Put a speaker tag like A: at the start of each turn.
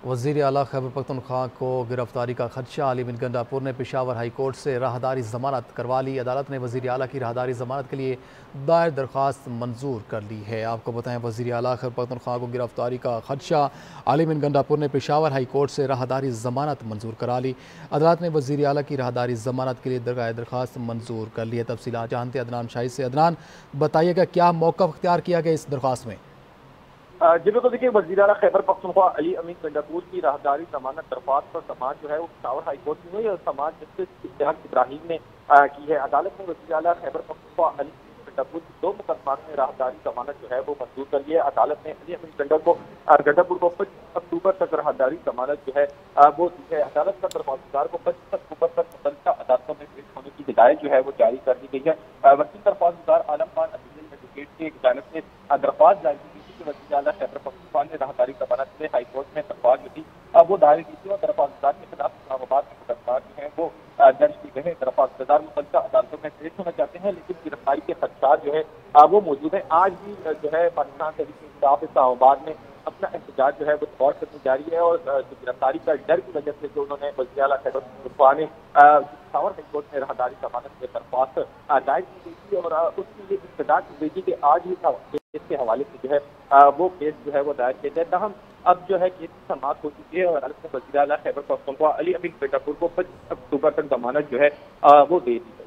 A: वज़ीर अला खैबर पख्तनख्वा को गिरफ्तारी का खदशा। अली बिन गंडापुर ने पिशावर हाई कोर्ट से राहदारी जमानत करवा ली। अदालत ने वज़ीर अला की राहदारी जमानत के लिए दायर दरख्वास्त मंजूर कर ली है। आपको बताएँ, वज़ीर अला खैबर पख्तनख्वा को गिरफ्तारी का खदशा। अली बिन गंडापुर ने पिशावर हाई कोर्ट से राहदारी जमानत मंजूर करा ली। अदालत ने वज़ीर अला की राहदारी जमानत के लिए दायर दरख्वास्त मंजूर कर ली है। तफसी जानते अदनान शाही से। अदनान, बताइएगा क्या मौका अख्तियार किया गया इस दरख्वास्त में?
B: जी बिल्कुल, देखिए वजी अला खैबर पख्तनख्वा अली अमीन गंडापुर की राहदारी जमानत दरख्वास्त पर समाज जो है वो पिशावर हाईकोर्ट में हुई और समाज जस्टिस इश्तहाक इब्राहिम ने की है। अदालत ने वजी अला खैबर पख्तनख्वा अली गंडापुर की दो मुकदमात में राहदारी जमानत जो है, वो मंजूर कर ली है। अदालत ने अली अमीन गंडा को गंडापुर को पच्चीस अक्टूबर तक राहदारी जमानत जो है वो दी है। अदालत का दरख्वास्तदार को पच्चीस अक्टूबर तक मुतल अदालतों में पेश होने की हिदायत जो है, वो जारी कर दी गई है। वकील दरख्वास्तदार आलम खान एडवोकेट की एक अदालत ने दरख्वास्त जारी की कि वजी अला खैबर पख्तनख्वा ने राहदारी जमानत से हाईकोर्ट में दरख्वास्त जो थी। वो दायर की थी और दरख्वास्तदार के खिलाफ इस्लामाबाद में मुकदमात जो है। वो दर्ज की गए हैं। दरख्वास्तदार मुतल अदालतों में पेश होना चाहते हैं, लेकिन गिरफ्तारी के खदशात जो है वो मौजूद है। आज भी जो है पाकिस्तान तहरीक इंसाफ इस्लामाबाद में अपना एहतजाज जो है वो दौर करनी जारी है और गिरफ्तारी का डर की वजह से जो उन्होंने वजी अला पख्तनख्वा ने सावर हाईकोर्ट में राहदारी जमानत में दरख्वास्त दायर की गई थी और उसकी ये इब्तदा की गई थी कि आज ही इसके हवाले से जो है वो केस जो है वो दायर किया जाए। तहम, अब जो है केस की समाप्त हो चुकी है और अदालत ने वजी अला खैबर पख्तनख्वा अली अमीन बेटापुर को पच्चीस अक्टूबर तक जमानत जो है वो दे दी।